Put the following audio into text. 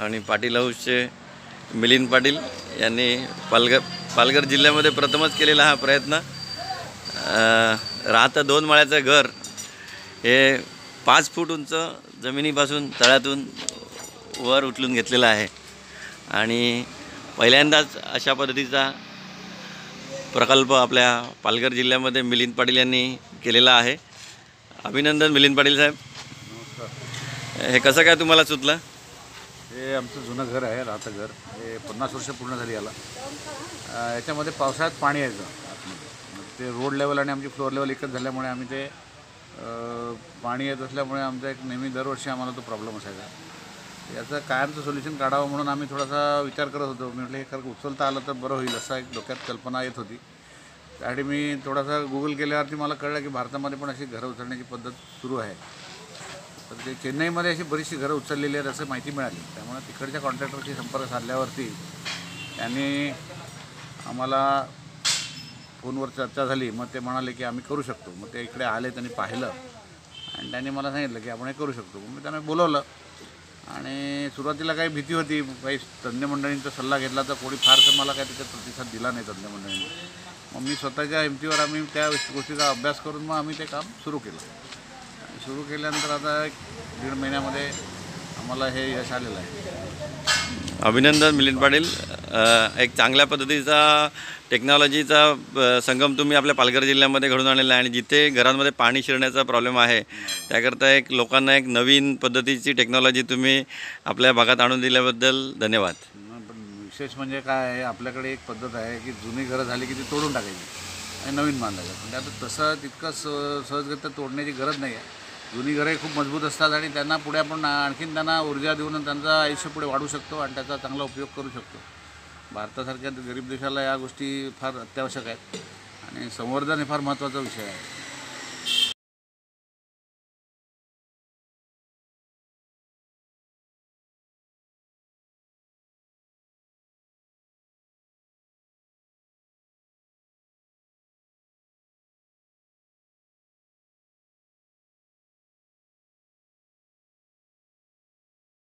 आणि पाटील हाऊसचे मिलिंद पाटील यांनी पालघर पालघर जिल्ह्यामध्ये प्रथमच केलेला हा प्रयत्न. राहतं दोन माळ्याचं घर. हे पाच फूट उंच जमिनीपासून तळ्यातून वर उचलून घेतलेलं आहे. आणि पहिल्यांदाच अशा पद्धतीचा प्रकल्प आपल्या पालघर जिल्ह्यामध्ये मिलिंद पाटील यांनी केलेला आहे. अभिनंदन मिलिंद पाटील साहेब. हे कसं काय तुम्हाला सुचलं? हे आमचं जुनं घर आहे राहतं घर. हे पन्नास वर्ष पूर्ण झाली याला. याच्यामध्ये पावसाळ्यात पाणी यायचं. आतमध्ये. ते रोड लेवल आणि आमची फ्लोअर लेवल एकच झाल्यामुळे आम्ही ते पाणी येत असल्यामुळे आमचा एक नेहमी दरवर्षी आम्हाला तो प्रॉब्लेम असायचा. याचं कायमचं सोल्युशन काढावं म्हणून आम्ही थोडासा विचार करत होतो. मी म्हटलं हे खरं उचलता आलं तर बरं होईल असा एक डोक्यात कल्पना येत होती. त्यासाठी मी थोडासा गुगल केल्यावरती मला कळलं की भारतामध्ये पण अशी घरं उचलण्याची पद्धत सुरू आहे. तर ते चेन्नईमध्ये अशी बरीचशी घरं उचललेली आहेत असं माहिती मिळाली. त्यामुळे तिकडच्या कॉन्ट्रॅक्टरशी संपर्क साधल्यावरती त्यांनी आम्हाला फोनवर चर्चा झाली. मग ते म्हणाले की आम्ही करू शकतो. मग ते इकडे आले त्यांनी पाहिलं. आणि त्यांनी मला सांगितलं की आपण हे करू शकतो. मग मी त्यांना बोलवलं. आणि सुरुवातीला काही भीती होती. काही तज्ज्ञ मंडळींचा सल्ला घेतला तर कोणी फारसं मला काही त्याच्यात प्रतिसाद दिला नाही तज्ज्ञ मंडळींनी. मग मी स्वतःच्या हिमतीवर आम्ही त्या गोष्टीचा अभ्यास करून मग आम्ही ते काम सुरू केलं. सुरू केल्यानंतर आता एक दीड महिन्यामध्ये आम्हाला हे यश आलेलं आहे. अभिनंदन मिलिंद पाटील. अ, एक चांगल्या पद्धतीचा टेक्नॉलॉजीचा अ, संगम तुम्ही आपल्या पालघर जिल्ह्यामध्ये घडून आणलेला आहे आणि जिथे घरांमध्ये पाणी शिरण्याचा प्रॉब्लेम आहे त्याकरता एक लोकांना एक नवीन पद्धतीची टेक्नॉलॉजी तुम्ही आपल्या भागात आणून दिल्याबद्दल धन्यवाद. न- पण विशेष म्हणजे काय आहे आपल्याकडे एक पद्धत आहे की जुनी घरं झाली की ती तोडून टाकायची आणि नवीन बांधायचं. पण ते आता तसं तितकं स सहजगत्या तोडण्याची गरज नाही आहे. जुनी घरे खूप मजबूत असतात आणि त्यांना पुढे आपण आणखीन त्यांना ऊर्जा देऊन त्यांचं आयुष्य पुढे वाढू शकतो आणि त्याचा चांगला उपयोग करू शकतो. भारतासारख्या गरीब देशाला या गोष्टी फार अत्यावश्यक आहेत आणि संवर्धन हे फार महत्त्वाचा विषय आहे.